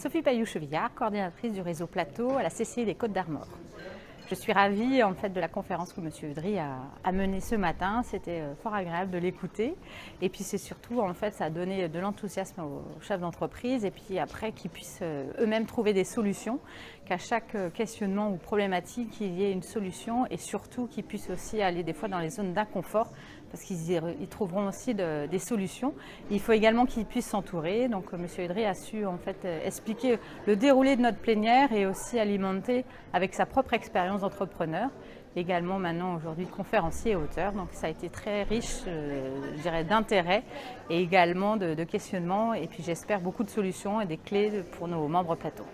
Sophie Payou-Chevillard, coordinatrice du réseau Plateau à la CCI des Côtes d'Armor. Je suis ravie en fait de la conférence que M. Udry a, menée ce matin. C'était euh, fort agréable de l'écouter. Et puis c'est surtout en fait ça a donné de l'enthousiasme aux chefs d'entreprise et puis après qu'ils puissent euh, eux-mêmes trouver des solutions, qu'à chaque euh, questionnement ou problématique il y ait une solution et surtout qu'ils puissent aussi aller des fois dans les zones d'inconfort parce qu'ils trouveront aussi des solutions. Il faut également qu'ils puissent s'entourer. Donc M. Udry a su en fait expliquer le déroulé de notre plénière et aussi alimenter avec sa propre expérience entrepreneurs, également maintenant aujourd'hui conférencier et auteur. Donc ça a été très riche, euh, je dirais, d'intérêt et également de, de questionnements et puis j'espère beaucoup de solutions et des clés pour nos membres plateaux.